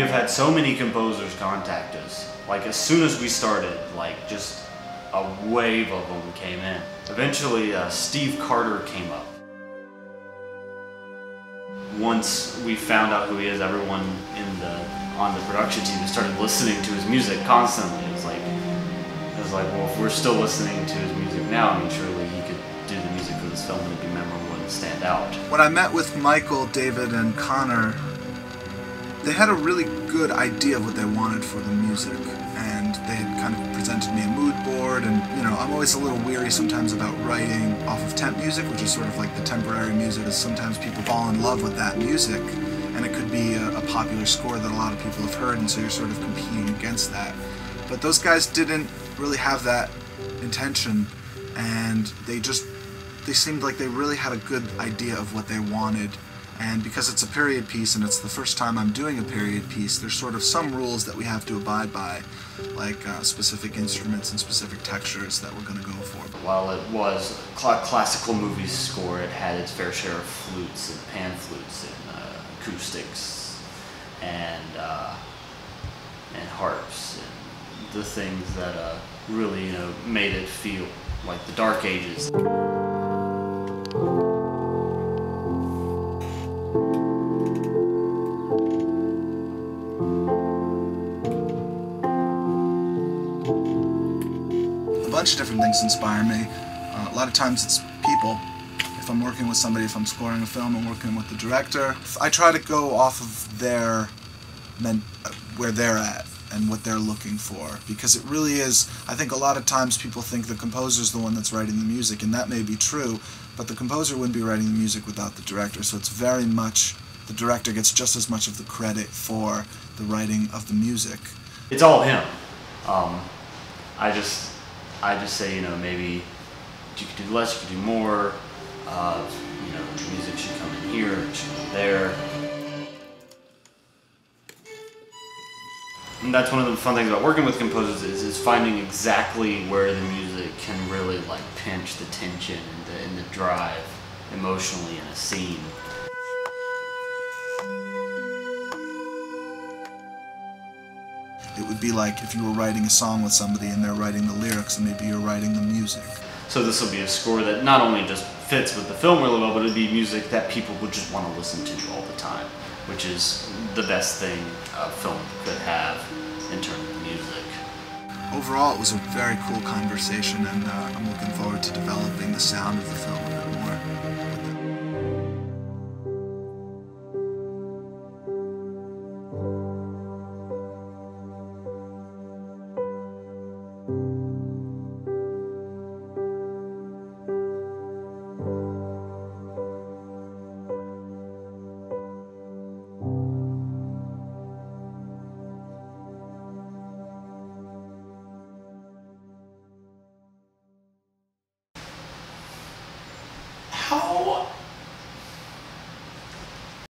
have had so many composers contact us. Like as soon as we started, like just a wave of them came in. Eventually, uh, Steve Carter came up. Once we found out who he is, everyone in the on the production team started listening to his music constantly. It was like it was like, well, if we're still listening to his music now, I mean, surely he could do the music for this film and it'd be memorable and stand out. When I met with Michael, David, and Connor, they had a really good idea of what they wanted for the music, and they had kind of presented me a mood board. And you know, I'm always a little weary sometimes about writing off of temp music, which is sort of like the temporary music. Is sometimes people fall in love with that music, and it could be a, a popular score that a lot of people have heard, and so you're sort of competing against that. But those guys didn't really have that intention, and they just they seemed like they really had a good idea of what they wanted. And because it's a period piece and it's the first time I'm doing a period piece, there's sort of some rules that we have to abide by, like uh, specific instruments and specific textures that we're going to go for. While it was a cl- classical movie score, it had its fair share of flutes and pan flutes and uh, acoustics and uh, and harps and the things that uh, really you know made it feel like the Dark Ages. Bunch of different things inspire me. Uh, a lot of times it's people. If I'm working with somebody, if I'm scoring a film and working with the director, I try to go off of their men, where they're at and what they're looking for because it really is. I think a lot of times people think the composer's the one that's writing the music, and that may be true, but the composer wouldn't be writing the music without the director. So it's very much the director gets just as much of the credit for the writing of the music. It's all him. Um, I just I just say you know maybe you could do less, you could do more. Uh, you know, music should come in here, it should come there. And that's one of the fun things about working with composers is, is finding exactly where the music can really like pinch the tension and the, and the drive emotionally in a scene. Be like if you were writing a song with somebody and they're writing the lyrics and maybe you're writing the music. So this will be a score that not only just fits with the film really well, but it'd be music that people would just want to listen to all the time, which is the best thing a film could have in terms of music. Overall, it was a very cool conversation, and uh, I'm looking forward to developing the sound of the film.